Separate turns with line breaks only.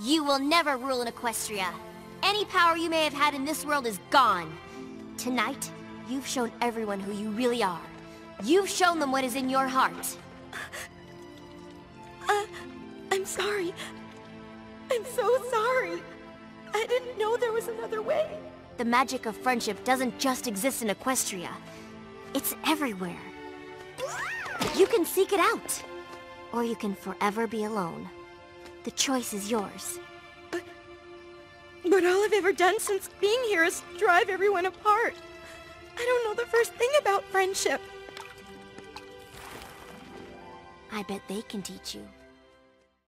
You will never rule in Equestria. Any power you may have had in this world is gone. Tonight, you've shown everyone who you really are. You've shown them what is in your heart.
Uh, I'm sorry. I'm so sorry. I didn't know there was another way.
The magic of friendship doesn't just exist in Equestria. It's everywhere. You can seek it out. Or you can forever be alone. The choice is yours.
But... But all I've ever done since being here is drive everyone apart. I don't know the first thing about friendship.
I bet they can teach you.